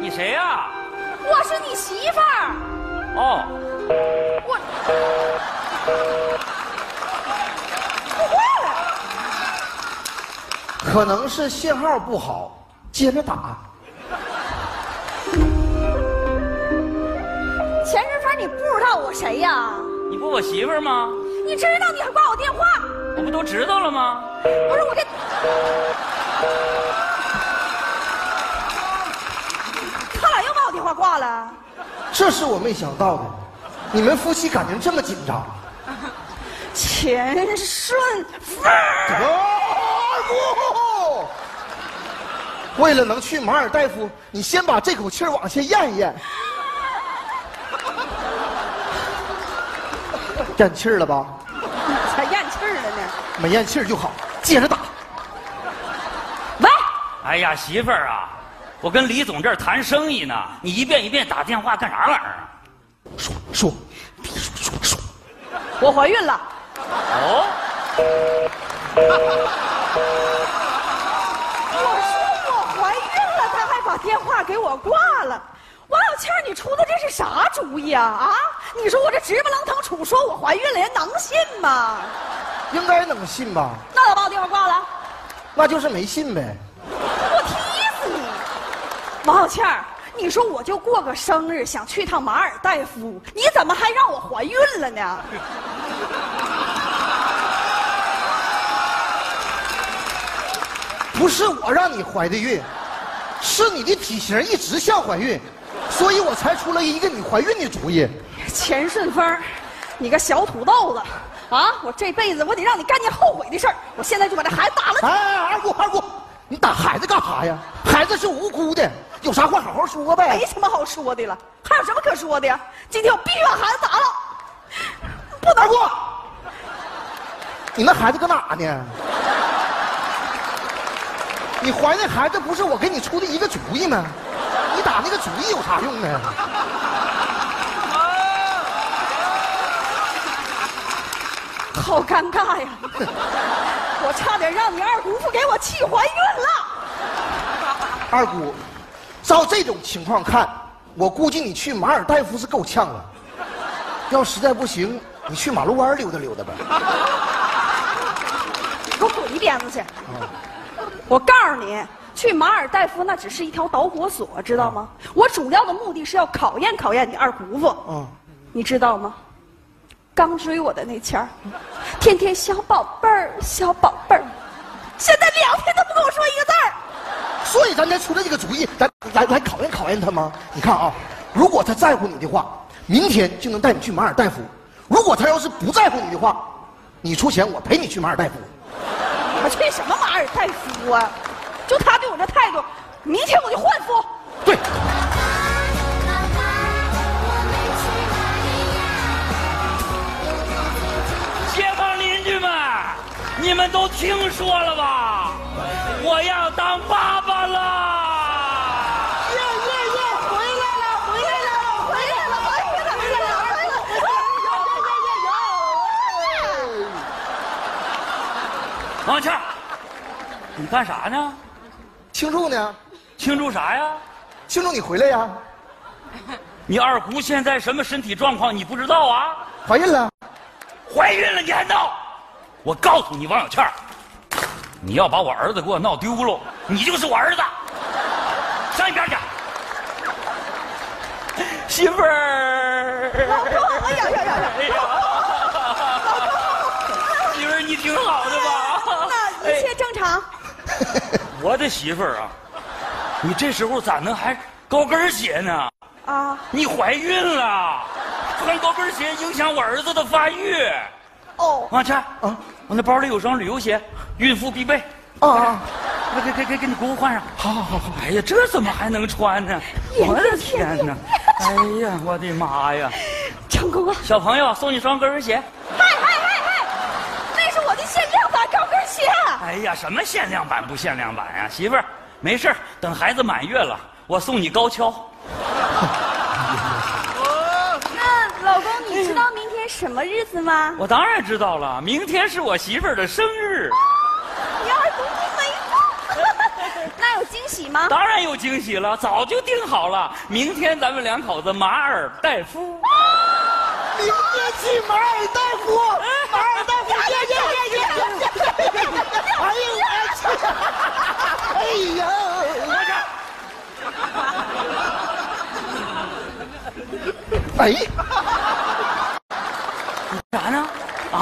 你谁呀？我是你媳妇儿。哦，我我坏了。可能是信号不好，接着打。钱顺芬，你不知道我谁呀？你不我媳妇儿吗？你知道你还挂我电话？我不都知道了吗？不是我这，话了。这是我没想到的，你们夫妻感情这么紧张。钱顺芬，二姑，为了能去马尔代夫，你先把这口气儿往下咽一咽。咽气儿了吧？才咽气儿了呢。没咽气儿就好，接着打。喂，哎呀，媳妇儿啊，我跟李总这儿谈生意呢，你一遍一遍打电话干啥玩意儿啊？说说，别说说说。我怀孕了。哦，我说我怀孕了，他还把电话给我挂了。王小倩，你出的这是啥主意啊？啊！你说我这直不楞腾杵说我怀孕了，人能信吗？应该能信吧？那咋把我电话挂了？那就是没信呗。王小倩儿，你说我就过个生日，想去趟马尔代夫，你怎么还让我怀孕了呢？不是我让你怀的孕，是你的体型一直像怀孕，所以我才出了一个你怀孕的主意。钱顺风，你个小土豆子，啊！我这辈子我得让你干件后悔的事儿。我现在就把这孩子打了。哎，二姑二姑，你打孩子干啥呀？孩子是无辜的，有啥话好好说呗没。什么好说的了，还有什么可说的呀？今天我必须把孩子打了，不能二姑，你那孩子搁哪呢？你怀那孩子不是我给你出的一个主意吗？你打那个主意有啥用呢？好尴尬呀！我差点让你二姑父给我气怀孕了。二姑，照这种情况看，我估计你去马尔代夫是够呛了。要实在不行，你去马路湾溜达溜达呗。你给我滚一边子去！我告诉你，去马尔代夫那只是一条导火索，知道吗？我主要的目的是要考验考验你二姑父，嗯，你知道吗？刚追我的那前儿，天天小宝贝儿，小宝贝儿，现在两天都不跟我说一个字儿。所以咱才出了这个主意，咱来来考验考验他吗？你看啊，如果他在乎你的话，明天就能带你去马尔代夫；如果他要是不在乎你的话，你出钱，我陪你去马尔代夫。我去什么马尔代夫啊？就他对我这态度，明天我就换夫。对，你们都听说了吧？我要当爸爸了！回来了，回来了，回来了，回来了，回来了，回来了！王倩，你干啥呢？庆祝呢？庆祝啥呀？庆祝你回来呀！你二姑现在什么身体状况你不知道啊？怀孕了。怀孕了你还闹？我告诉你，王小倩儿，你要把我儿子给我闹丢喽，你就是我儿子，上一边去。媳妇儿，老公，哎呀呀呀呀！哎呀，媳妇儿你挺好的吧？那一切正常。我的媳妇儿啊，你这时候咋能还高跟鞋呢？啊，你怀孕了，穿高跟鞋影响我儿子的发育。哦，王倩，啊我那包里有双旅游鞋，孕妇必备。啊啊！给给给给给你姑姑换上。好好好好。哎呀，这怎么还能穿呢？我的天哪！哎呀，我的妈呀！成功了！小朋友，送你双高跟鞋。嗨嗨嗨嗨，那是我的限量版高跟鞋。哎呀，什么限量版不限量版呀、媳妇儿，没事儿等孩子满月了，我送你高跷。那老公，你知道明天什么日子吗？我当然知道了，明天是我媳妇儿的生日。你二姑父喜吗？当然有惊喜了，早就定好了，明天咱们两口子马尔代夫。明天去马尔代夫，马尔代夫，耶耶耶耶耶！哎呦我去！哎呀，哎，啥呢？啊？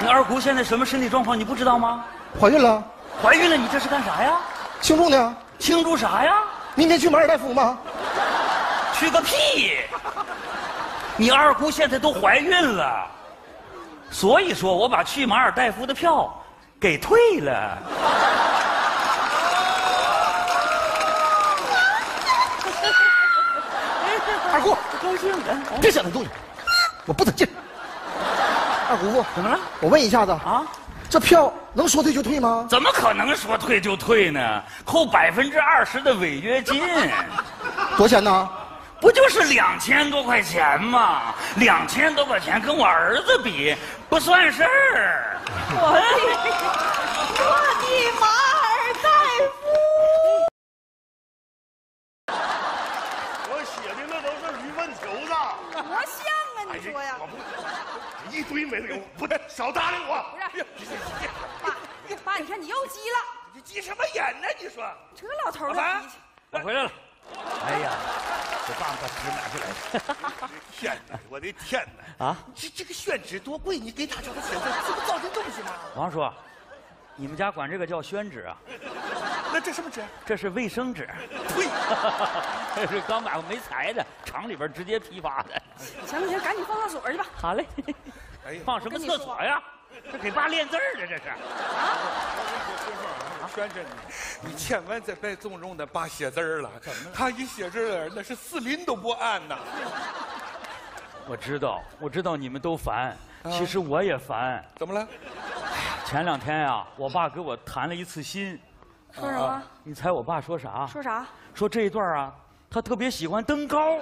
你二姑现在什么身体状况你不知道吗？怀孕了，怀孕了，你这是干啥呀？庆祝呢？庆祝啥呀？明天去马尔代夫吗？去个屁！你二姑现在都怀孕了，所以说我把去马尔代夫的票给退了。二姑，高兴的别想那东西，我不得劲。二姑父，怎么了？我问一下子啊？这票能说退就退吗？怎么可能说退就退呢？扣百分之二十的违约金，多少钱呢？不就是两千多块钱吗？两千多块钱跟我儿子比不算事儿。我的，我的马尔代夫。我写的那都是驴粪球子。多像啊！你说呀我，不，一堆没有，不是少搭理我。不是爸，爸，你看你又急了，你急什么眼呢？你说，这老头儿的脾气。我回来了。哎呀，这爸把纸拿过来了。天哪！我的天哪！啊，这这个宣纸多贵，你给他叫他写字，这不糟践东西吗？王叔，你们家管这个叫宣纸啊？那这什么纸？这是卫生纸。呸！这是刚买过没裁的，厂里边直接批发的。行了行，赶紧放厕所去吧。好嘞。哎呀，放什么厕所呀？这给爸练字儿的，这是。啊宣着你，你千万再别纵容那爸写字儿了。他一写字儿，那是四邻都不安呐。我知道，我知道你们都烦，其实我也烦。怎么了？前两天呀、我爸给我谈了一次心，说什么？你猜我爸说啥？说啥？说这一段啊，他特别喜欢登高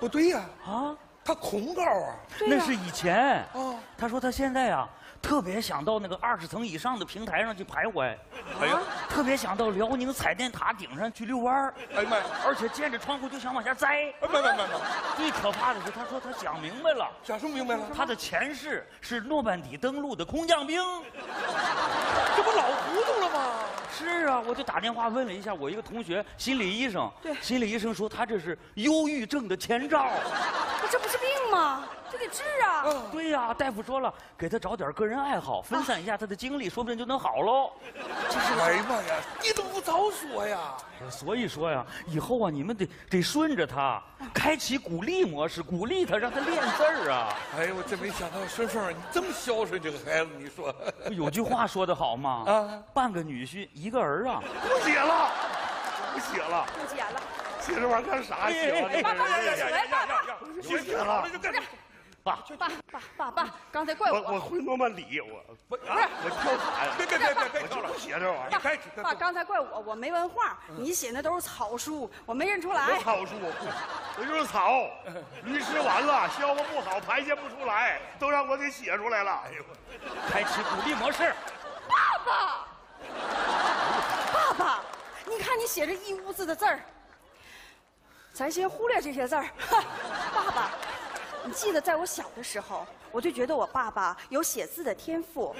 不对呀、啊，他恐高啊。那是以前。哦，他说他现在啊、特别想到那个二十层以上的平台上去徘徊，哎呀，特别想到辽宁彩电塔顶上去遛弯儿，哎呀妈呀！而且见着窗户就想往下栽。哎，没没没没，最可怕的是，他说他想明白了，想什么明白了？他的前世是诺曼底登陆的空降兵。这不老糊涂了吗？是啊，我就打电话问了一下我一个同学，心理医生。对心理医生说他这是忧郁症的前兆。那这不是病吗？这得治啊！对呀、大夫说了，给他找点个人爱好，分散一下他的精力，说不定就能好喽。这是哎呀妈呀，你怎么不早说呀？所以说呀，以后啊，你们得得顺着他，开启鼓励模式，鼓励他，让他练字儿啊。哎呦，我真没想到顺顺你这么孝顺这个孩子，你说？有句话说得好嘛，啊半个女婿一个儿啊。不写了，不写了，不写了，写这玩意儿干啥？写爸爸玩意儿爸爸爸爸不写了。就干爸，爸爸爸爸，刚才怪我我。我会诺曼底，我不啊，我跳伞呀，别别别别别跳了我就不！写这玩意儿。你开始爸，刚才怪我，我没文化，你写那都是草书，我没认出我来。草书，我就是草，鱼吃完了，消化不好，排泄不出来，都让我给写出来了。哎呦，开启鼓励模式。爸爸，爸爸，你看你写这一屋子的字儿，咱先忽略这些字儿。爸爸，你记得在我小的时候，我就觉得我爸爸有写字的天赋，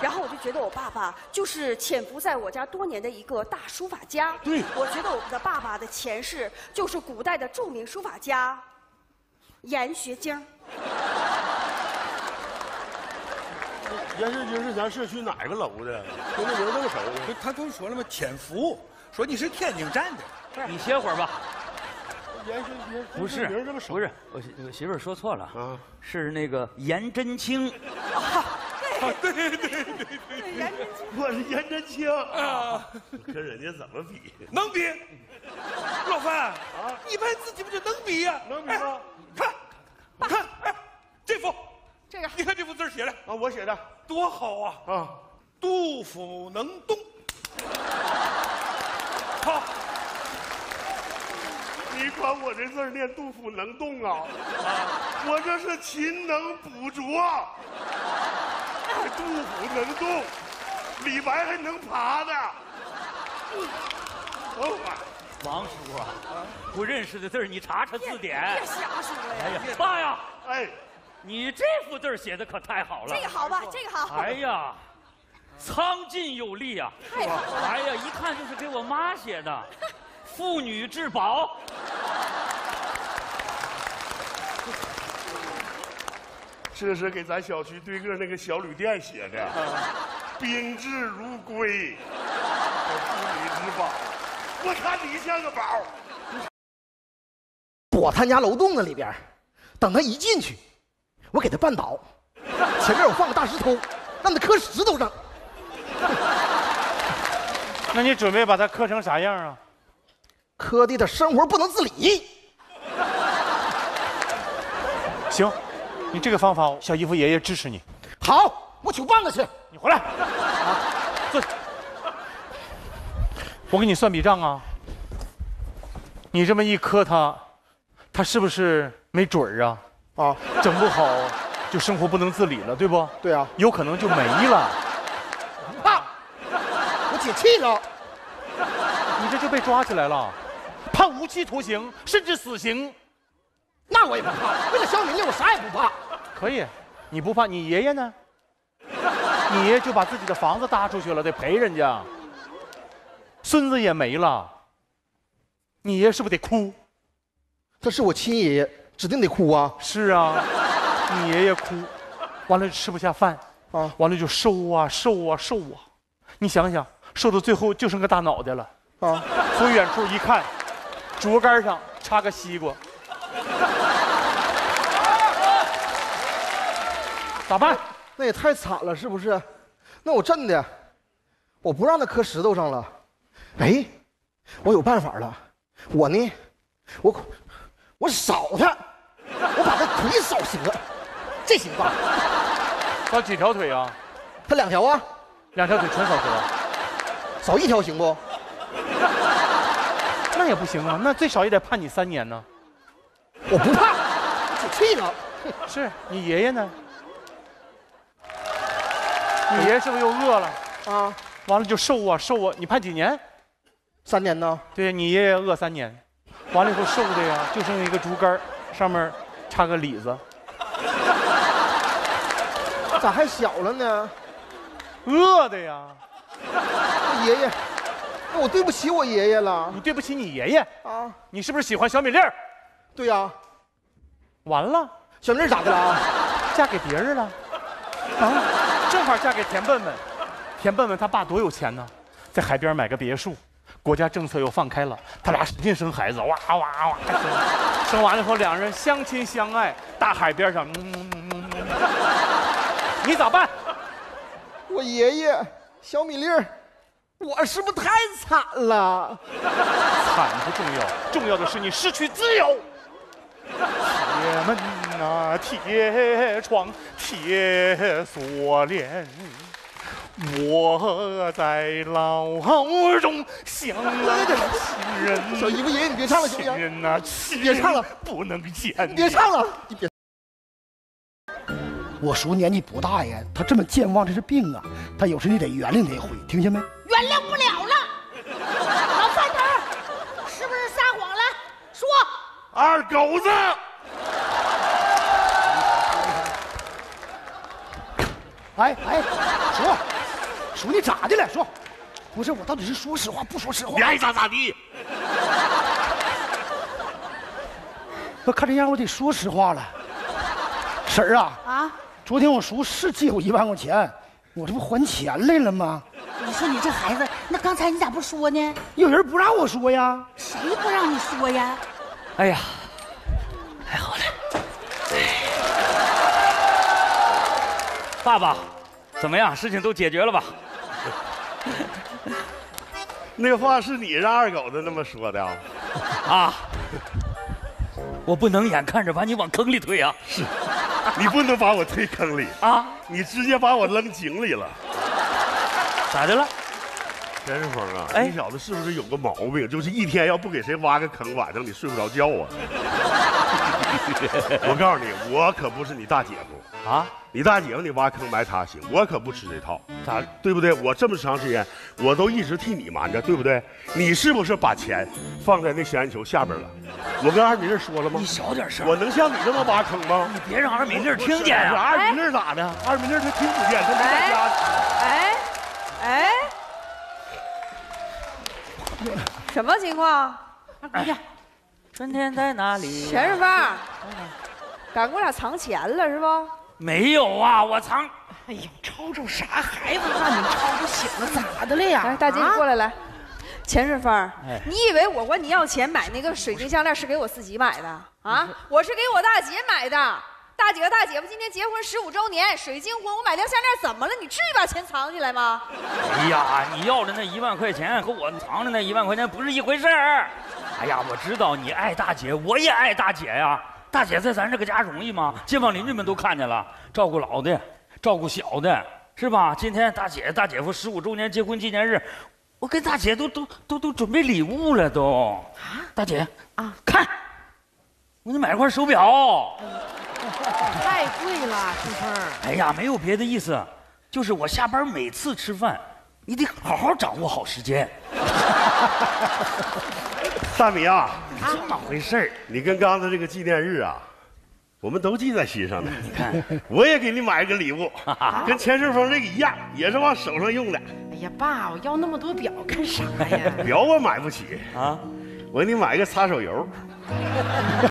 然后我就觉得我爸爸就是潜伏在我家多年的一个大书法家。对我觉得我们的爸爸的前世就是古代的著名书法家严学晶。严世军是咱社区哪个楼的？跟这人这么熟不，他都说了吗？潜伏，说你是天津站的。你歇会儿吧。严世军不是，不是，我媳我媳妇说错了啊是那个颜真卿。啊对对对对，颜真卿。我是颜真卿啊，跟人家怎么比？能比？老范啊，你拍自己不就能比呀？能比吗看看，看，哎，这幅，这个你看这幅字写的啊，我写的多好啊！啊，杜甫能动。好，你管我这字儿念杜甫能动啊？我这是勤能补拙，杜甫能动，李白还能爬呢。哦妈王叔啊，不认识的字儿你查查字典。别瞎说了呀！哎呀，爸呀，哎，你这幅字儿写的可太好了。这个好吧，这个好。哎呀，苍劲有力啊！太好了。哎呀，一看就是给我妈写的，妇女至宝。这是给咱小区对个那个小旅店写的，宾至如归，妇女之宝。我看你像个宝。躲他家楼洞子里边，等他一进去，我给他绊倒，前面我放个大石头，让他磕石头上。那你准备把他磕成啥样啊？磕的他生活不能自理。行，你这个方法，小姨夫爷爷支持你。好，我取棒子去。你回来，啊，坐下。我给你算笔账啊。你这么一磕他，他是不是没准儿啊？啊，整不好就生活不能自理了，对不？对啊，有可能就没了。怕，我解气了。你这就被抓起来了，判无期徒刑，甚至死刑。那我也不怕，为了小米粒，我啥也不怕。可以，你不怕？你爷爷呢？你爷爷就把自己的房子搭出去了，得赔人家。孙子也没了，你爷爷是不是得哭？他是我亲爷爷，指定得哭啊！是啊，你爷爷哭，完了吃不下饭，啊，完了就瘦啊瘦啊瘦啊，你想想，瘦到最后就剩个大脑袋了。啊，从远处一看，竹竿上插个西瓜，咋办？那也太惨了，是不是？那我震的，我不让他磕石头上了。哎，我有办法了，我呢，我我扫他，我把他腿扫折，这行吧？他几条腿啊？他两条啊，两条腿全扫折，扫一条行不？那也不行啊，那最少也得判你三年呢。我不怕，我解气了。是你爷爷呢？你爷爷是不是又饿了？啊，完了就瘦啊瘦啊，你判几年？三年呢？对你爷爷饿三年，完了以后瘦的呀，就剩一个竹竿儿上面插个李子，咋还小了呢？饿的呀。我爷爷，那我对不起我爷爷了你对不起你爷爷，啊！你是不是喜欢小米粒儿？对呀、完了，小米粒咋的了啊？嫁给别人了，啊，嫁给田笨笨。田笨笨他爸多有钱呢，在海边买个别墅，国家政策又放开了，他俩使劲生孩子，哇哇哇生，生完了以后两人相亲相爱，大海边上，嗯嗯嗯嗯嗯你咋办？我爷爷小米粒儿，我是不是太惨了？惨不重要，重要的是你失去自由。铁门啊、铁窗，铁锁链，我在牢中想了亲人。小姨夫爷爷，你别唱了行不行？亲人呐、亲别唱了不能见。你别唱了，你别。我叔年纪不大呀，他这么健忘，这是病啊。他有时你得原谅他一回，听见没？原谅不了了。老范头，是不是撒谎了？说，二狗子，哎哎，叔，叔你咋的了？叔，不是我到底是说实话不说实话你？爱咋咋地。我看这样，我得说实话了。婶儿啊，啊，昨天我叔是借我一万块钱，我这不还钱来了吗？你说你这孩子，那刚才你咋不说呢？有人不让我说呀。谁不让你说呀？哎呀，太好了！爸爸，怎么样？事情都解决了吧？那话是你让二狗子那么说的啊？啊，我不能眼看着把你往坑里推啊！是你不能把我推坑里，啊，你直接把我扔井里了。咋的了？田世峰啊，哎你小子是不是有个毛病？就是一天要不给谁挖个坑，晚上你睡不着觉啊？我告诉你，我可不是你大姐夫啊！你大姐夫你挖坑埋他行，我可不吃这套，咋？对不对？我这么长时间，我都一直替你瞒着，对不对？你是不是把钱放在那小圆球下边了？我跟二米粒说了吗你？小点声，我能像你这么挖坑吗？你别让二米粒儿听见这啊！二米粒咋的？二米粒他听不见，他没在家。哎，哎，什么情况？哎呀，春天在哪里？钱顺芳，敢给我俩藏钱了是不？没有啊，我藏。哎呀，吵吵啥孩子？让你吵吵醒了，咋的了呀？来，大姐你过来来。钱顺芳哎，你以为我管你要钱买那个水晶项链是给我自己买的啊？我是给我大姐买的。大姐和大姐夫今天结婚十五周年，水晶婚，我买条项链怎么了？你至于把钱藏起来吗？哎呀，你要的那一万块钱和我藏的那一万块钱不是一回事儿。哎呀，我知道你爱大姐，我也爱大姐呀。大姐在咱这个家容易吗？街坊邻居们都看见了，照顾老的，照顾小的，是吧？今天大姐大姐夫十五周年结婚纪念日，我跟大姐都都都都准备礼物了都。啊大姐啊，看，我给你买了块手表。太贵了，顺风。哎呀，没有别的意思，就是我下班每次吃饭，你得好好掌握好时间。大米啊，这么回事儿，你跟刚才这个纪念日啊，我们都记在心上呢。你看，我也给你买个礼物，跟钱顺风这个一样，也是往手上用的。哎呀，爸，我要那么多表干啥呀？表我买不起啊，我给你买一个擦手油。